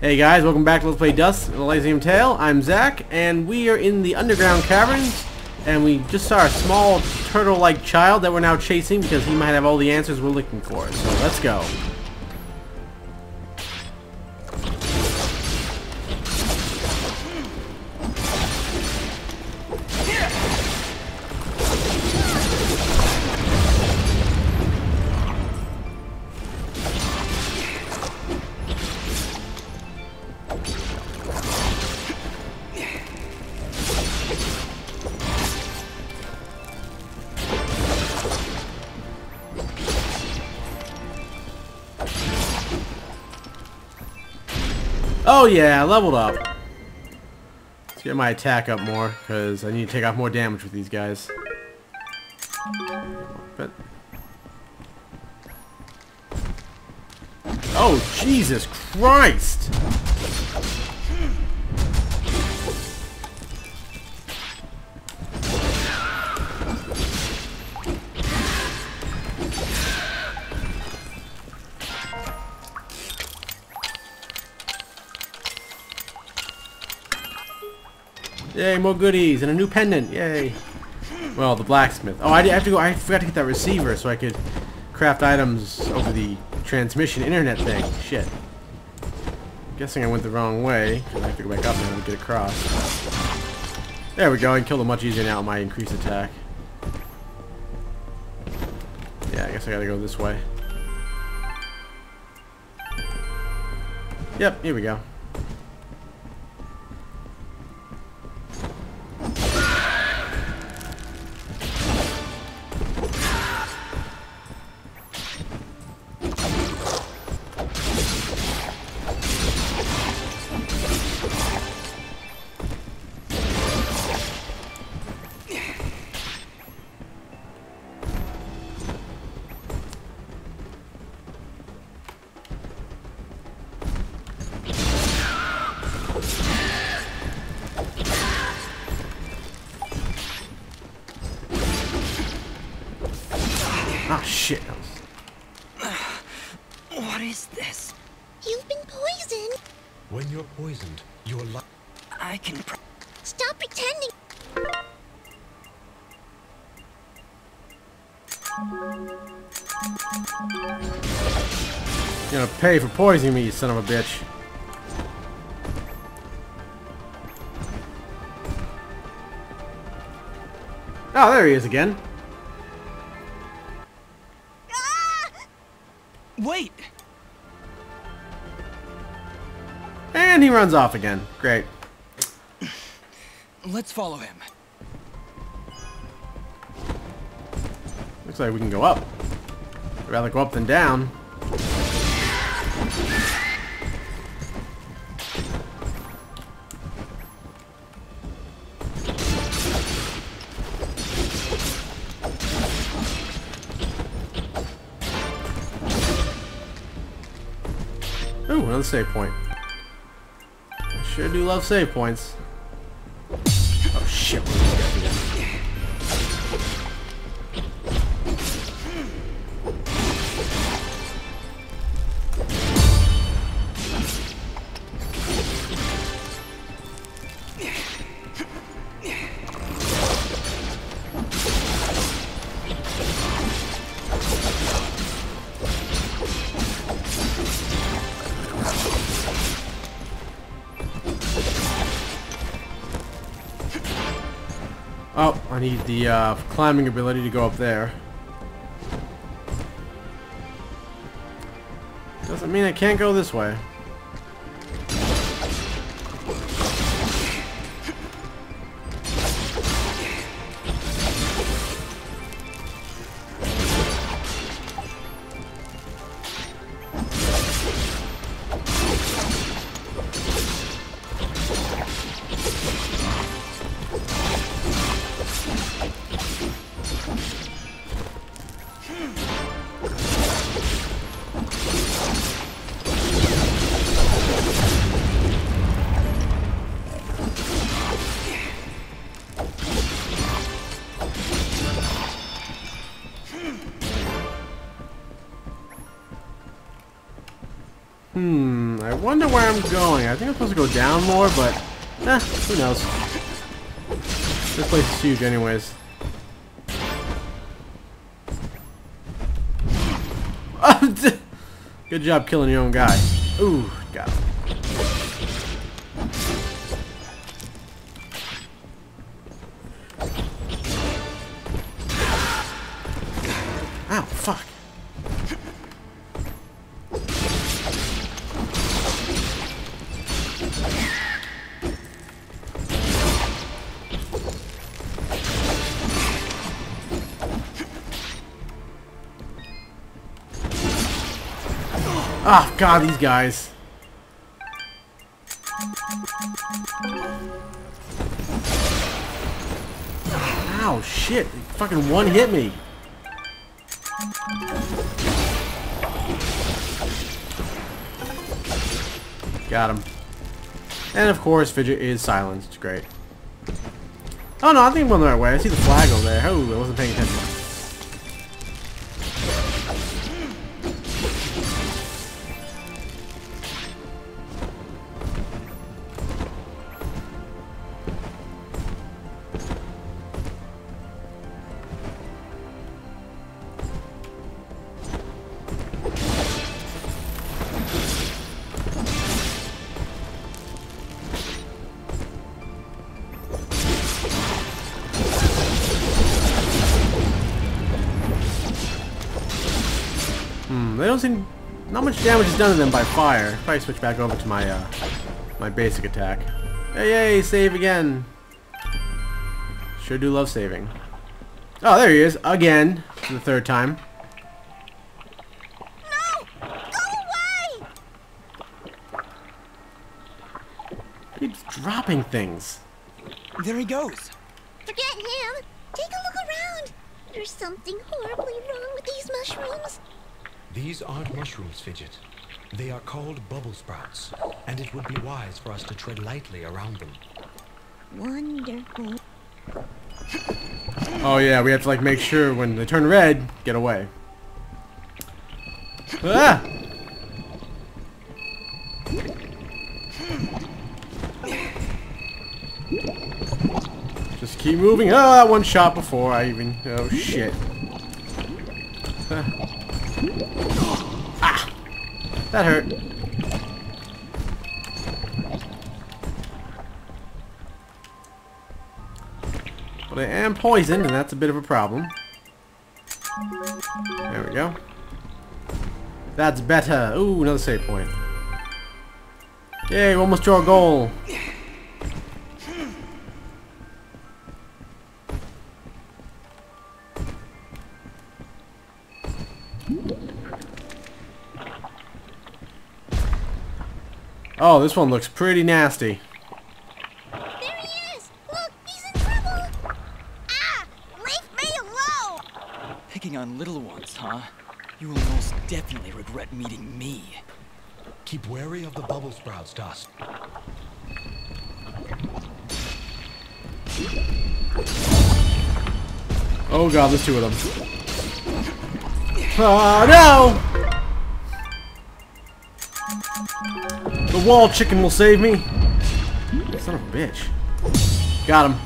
Hey guys, welcome back to Let's Play Dust, the Elysian Tail. I'm Zack, and we are in the underground caverns, and we just saw a small turtle-like child that we're now chasing because he might have all the answers we're looking for. So let's go. Oh yeah, leveled up. Let's get my attack up more, because I need to take off more damage with these guys. But... Oh, Jesus Christ! Yay, more goodies and a new pendant. Yay. Well, the blacksmith. Oh, I have to go. I forgot to get that receiver so I could craft items over the transmission internet thing. Shit. Guessing I went the wrong way. I have to go back up to get across. There we go. I can kill them much easier now with my increased attack. Yeah, I guess I gotta go this way. Yep, here we go. When you're poisoned, you're like... I can pr- Stop pretending. You're gonna pay for poisoning me, you son of a bitch. Oh, there he is again. Wait! And he runs off again. Great. Let's follow him. Looks like we can go up. I'd rather go up than down. Ooh, another save point. Sure do love save points. I need the uh, climbing ability to go up there. Doesn't mean I can't go this way. Wonder where I'm going. I think I'm supposed to go down more, but eh, who knows. This place is huge anyways. Good job killing your own guy. Ooh, Oh, God, these guys. Ow, shit. Fucking one hit me. Got him. And of course, Fidget is silenced. Great. Oh no, I think I'm going the right way. I see the flag over there. Oh, I wasn't paying attention. They don't seem... Not much damage is done to them by fire. Probably switch back over to my, uh, my basic attack. Hey, yay, save again. Sure do love saving. Oh, there he is. Again. For the third time. No! Go away! He's dropping things. There he goes. Forget him. Take a look around. There's something horribly wrong with these mushrooms. These aren't mushrooms, Fidget. They are called bubble sprouts, and it would be wise for us to tread lightly around them. Wonderful. Oh yeah, we have to like make sure when they turn red, get away. Ah! Just keep moving. Oh, that one shot before I even. Oh shit. Ah! Ah, that hurt. But I am poisoned, and that's a bit of a problem. There we go. That's better. Ooh, another save point. Yay, we almost draw a goal. Oh, this one looks pretty nasty. There he is! Look, he's in trouble! Ah! Leave me alone! Picking on little ones, huh? You will most definitely regret meeting me. Keep wary of the bubble sprouts, Dust. Oh god, there's two of them. Oh no! The wall chicken will save me. Son of a bitch. Got him.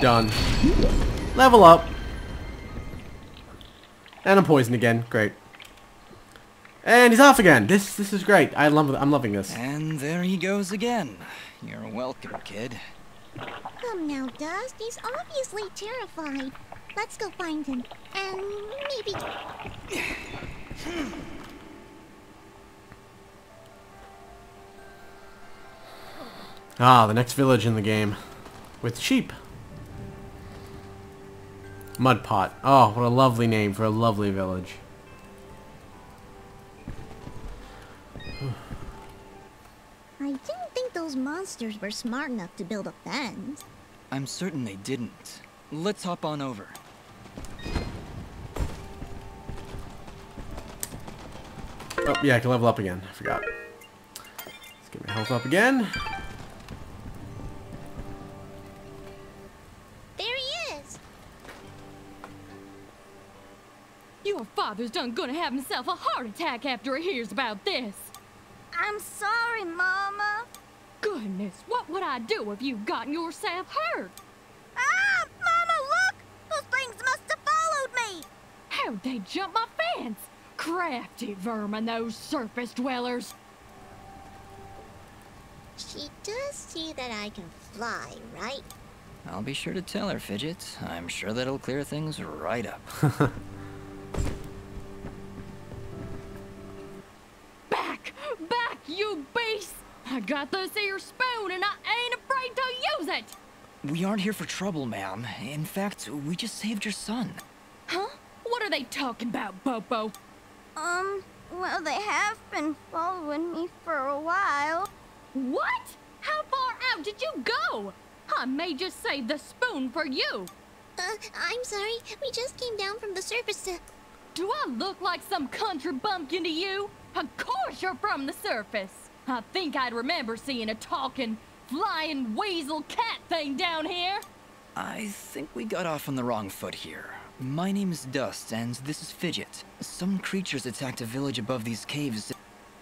Done. Level up. And I'm poisoned again. Great. And he's off again. This this is great. I love I'm loving this. And there he goes again. You're welcome, kid. Come now, Dust. He's obviously terrified. Let's go find him. And maybe... Hmm. Ah, the next village in the game. With sheep. Mudpot. Oh, what a lovely name for a lovely village. I didn't think those monsters were smart enough to build a fence. I'm certain they didn't. Let's hop on over. Oh, yeah, I can level up again. I forgot. Let's get my health up again. Father's done gonna have himself a heart attack after he hears about this. I'm sorry, Mama. Goodness, what would I do if you gotten yourself hurt? Ah! Mama, look! Those things must have followed me! How'd they jump my fence? Crafty vermin, those surface dwellers. She does see that I can fly, right? I'll be sure to tell her, Fidget. I'm sure that'll clear things right up. I got this here spoon and I ain't afraid to use it! We aren't here for trouble, ma'am. In fact, we just saved your son. Huh? What are they talking about, Bopo? Um, well, they have been following me for a while. What? How far out did you go? I may just save the spoon for you. Uh, I'm sorry. We just came down from the surface to... Do I look like some country bumpkin to you? Of course you're from the surface. I think I'd remember seeing a talking, flying weasel cat thing down here. I think we got off on the wrong foot here. My name's Dust, and this is Fidget. Some creatures attacked a village above these caves.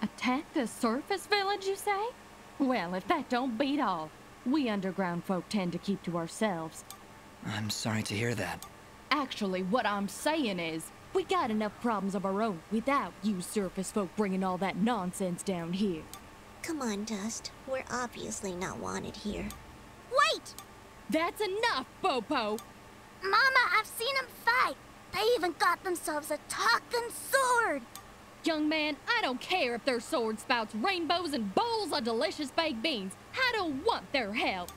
Attack the surface village, you say? Well, if that don't beat all, we underground folk tend to keep to ourselves. I'm sorry to hear that. Actually, what I'm saying is, we got enough problems of our own without you surface folk bringing all that nonsense down here. Come on, Dust. We're obviously not wanted here. Wait! That's enough, Bopo! Mama, I've seen them fight. They even got themselves a talking sword. Young man, I don't care if their sword spouts rainbows and bowls of delicious baked beans. I don't want their help.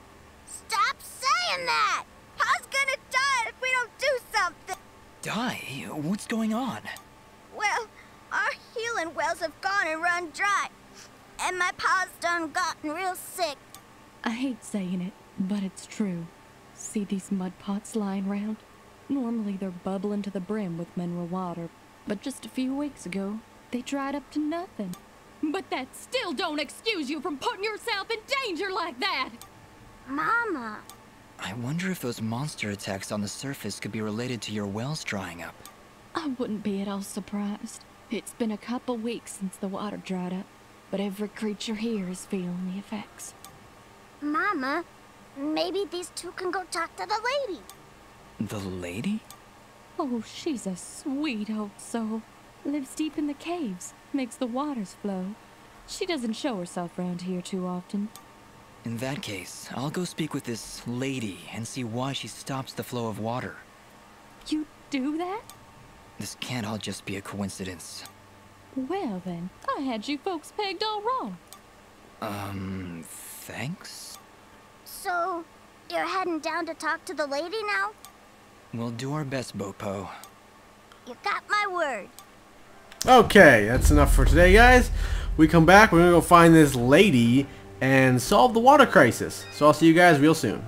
Stop saying that! Pa's gonna die if we don't do something. Die? What's going on? Well, our healing wells have gone and run dry. And my pa's done gotten real sick. I hate saying it, but it's true. See these mud pots lying round? Normally they're bubbling to the brim with mineral water, but just a few weeks ago, they dried up to nothing. But that still don't excuse you from putting yourself in danger like that! Mama, I wonder if those monster attacks on the surface could be related to your wells drying up. I wouldn't be at all surprised. It's been a couple weeks since the water dried up, but every creature here is feeling the effects. Mama, maybe these two can go talk to the lady. The lady? Oh, she's a sweet old soul. Lives deep in the caves, makes the waters flow. She doesn't show herself round here too often. In that case, I'll go speak with this lady and see why she stops the flow of water. You do that? This can't all just be a coincidence. Well then, I had you folks pegged all wrong. Um, thanks? So, you're heading down to talk to the lady now? We'll do our best, Bopo. You got my word. Okay, that's enough for today, guys. We come back, we're gonna go find this lady and solve the water crisis. So I'll see you guys real soon.